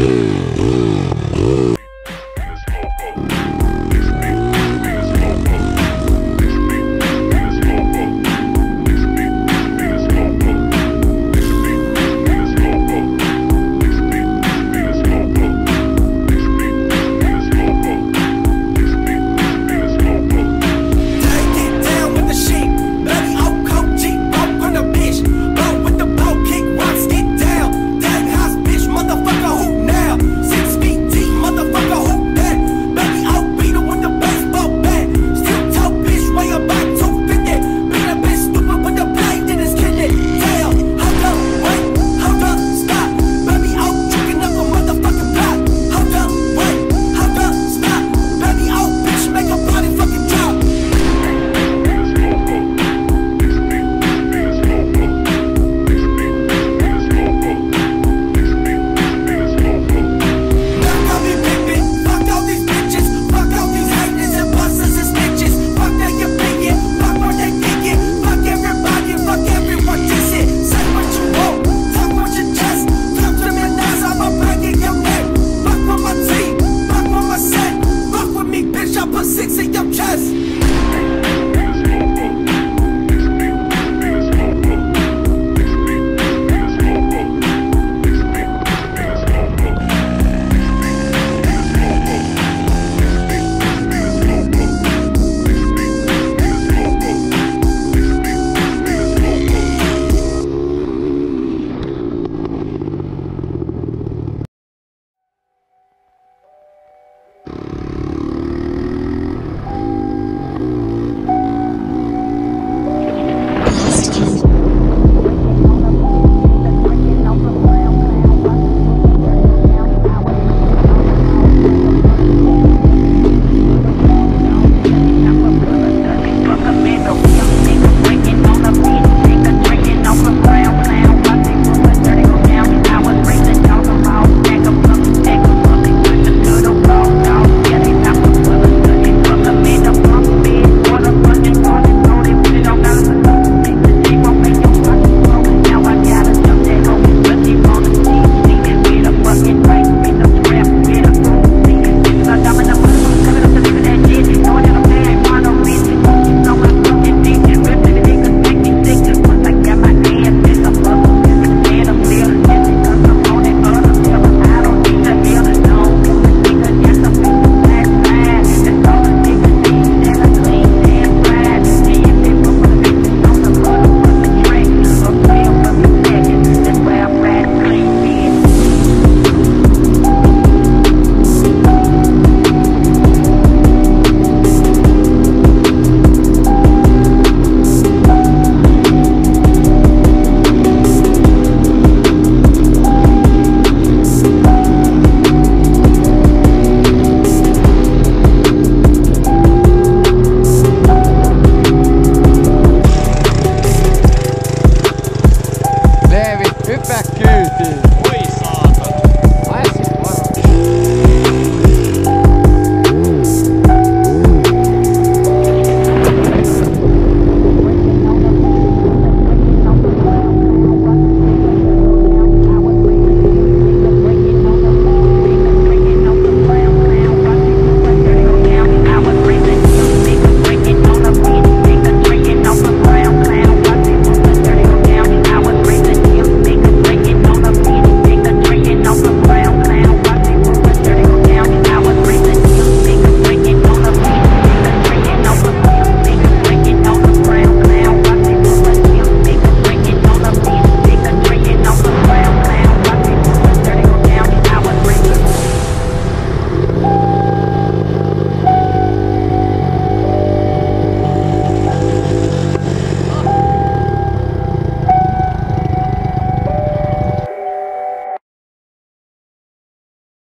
you.